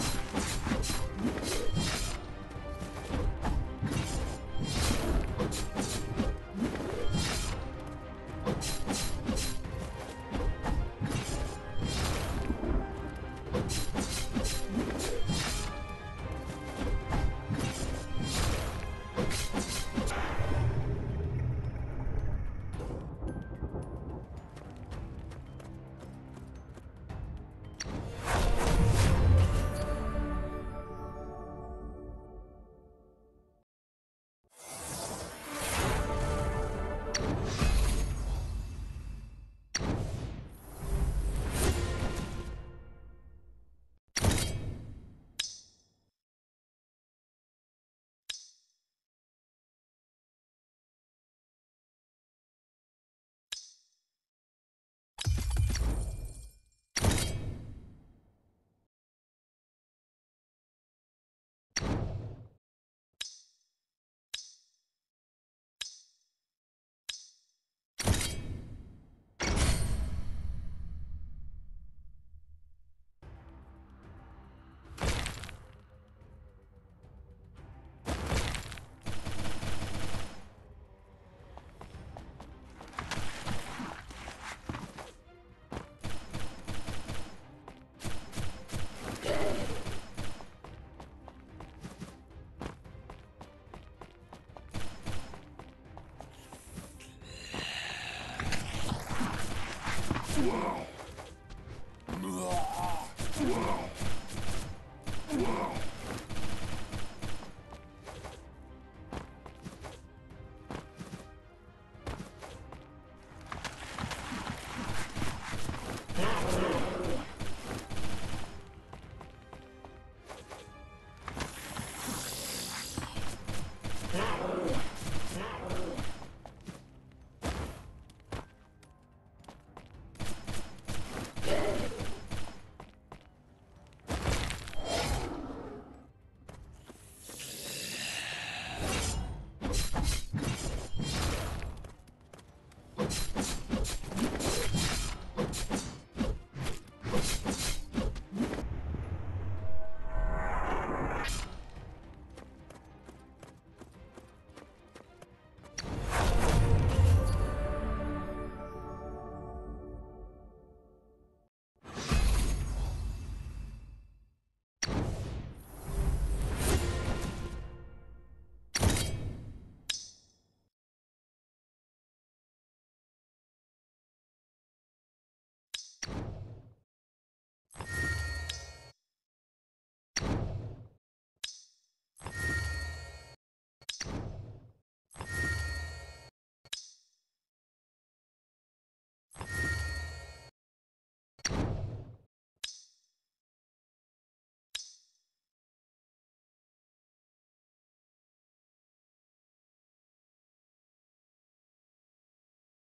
Thank you. Wow.